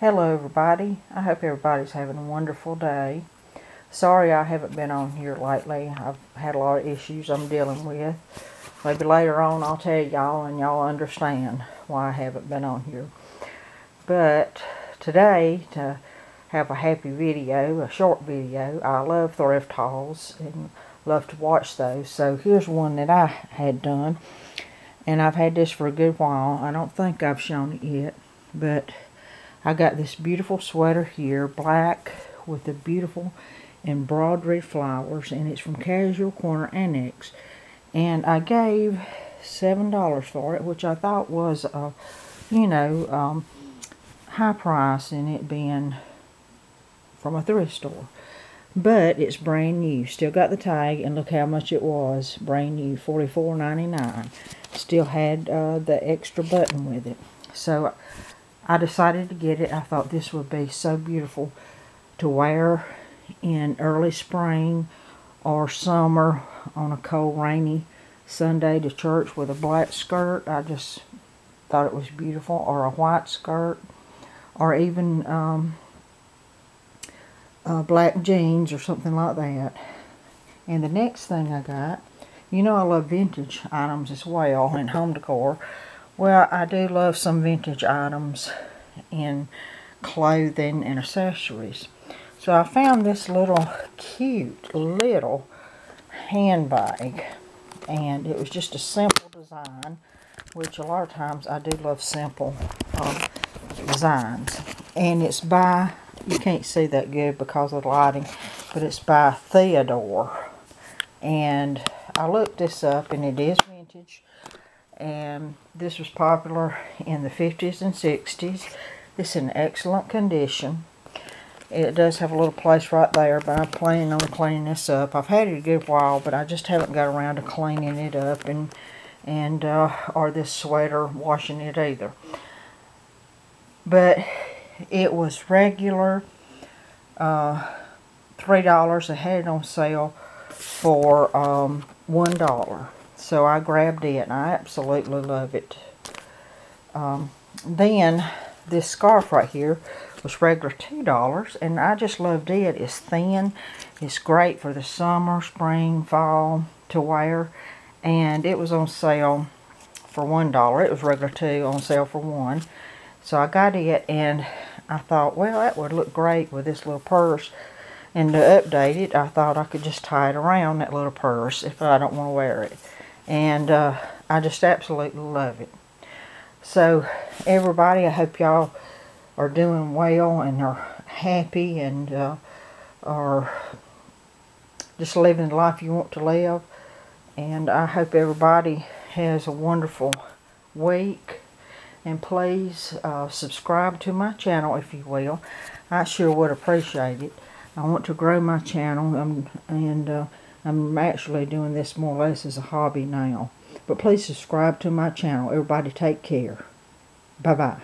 Hello everybody. I hope everybody's having a wonderful day. Sorry I haven't been on here lately. I've had a lot of issues I'm dealing with. Maybe later on I'll tell y'all and y'all understand why I haven't been on here. But today to have a happy video, a short video. I love thrift hauls and love to watch those. So here's one that I had done. And I've had this for a good while. I don't think I've shown it yet. But I got this beautiful sweater here, black with the beautiful embroidery flowers, and it's from Casual Corner Annex. And I gave $7 for it, which I thought was, a, you know, um, high price in it being from a thrift store. But it's brand new. Still got the tag, and look how much it was. Brand new, $44.99. Still had uh, the extra button with it. So I decided to get it. I thought this would be so beautiful to wear in early spring or summer on a cold, rainy Sunday to church with a black skirt. I just thought it was beautiful. Or a white skirt. Or even um, uh, black jeans or something like that. And the next thing I got, you know I love vintage items as well and home decor. Well, I do love some vintage items in clothing and accessories. So I found this little cute little handbag. And it was just a simple design, which a lot of times I do love simple um, designs. And it's by, you can't see that good because of the lighting, but it's by Theodore. And I looked this up and it is vintage and this was popular in the 50s and 60s. It's in excellent condition. It does have a little place right there, but I'm planning on cleaning this up. I've had it a good while, but I just haven't got around to cleaning it up and and uh, or this sweater washing it either. But it was regular uh, three dollars. I had it on sale for um, one dollar. So I grabbed it and I absolutely love it. Um, then this scarf right here was regular $2 and I just loved it. It's thin. It's great for the summer, spring, fall to wear. And it was on sale for $1. It was regular 2 on sale for 1 So I got it and I thought, well, that would look great with this little purse. And to update it, I thought I could just tie it around that little purse if I don't want to wear it. And uh, I just absolutely love it. So, everybody, I hope y'all are doing well and are happy and uh, are just living the life you want to live. And I hope everybody has a wonderful week. And please uh, subscribe to my channel if you will. I sure would appreciate it. I want to grow my channel um, and uh, I'm actually doing this more or less as a hobby now. But please subscribe to my channel. Everybody take care. Bye-bye.